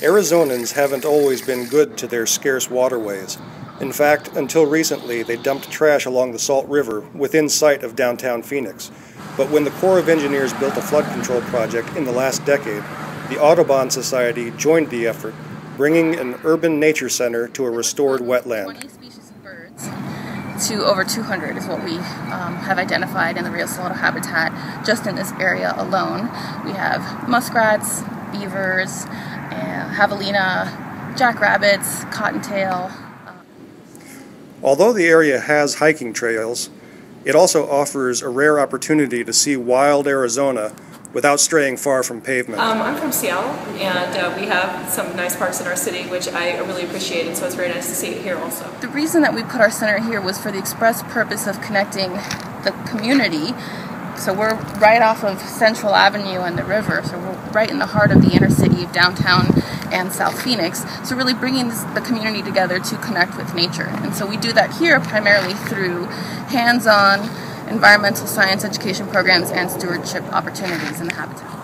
Arizonans haven't always been good to their scarce waterways. In fact, until recently, they dumped trash along the Salt River within sight of downtown Phoenix. But when the Corps of Engineers built a flood control project in the last decade, the Audubon Society joined the effort, bringing an urban nature center to a restored wetland. 20 species of birds to over 200 is what we um, have identified in the Rio Salado habitat just in this area alone. We have muskrats, beavers, and javelina, jackrabbits, cottontail. Although the area has hiking trails, it also offers a rare opportunity to see wild Arizona without straying far from pavement. Um, I'm from Seattle, and uh, we have some nice parks in our city, which I really appreciate, and so it's very nice to see it here also. The reason that we put our center here was for the express purpose of connecting the community. So we're right off of Central Avenue and the river, so we're right in the heart of the inner city of downtown and South Phoenix. So really bringing the community together to connect with nature. And so we do that here primarily through hands-on environmental science education programs and stewardship opportunities in the habitat.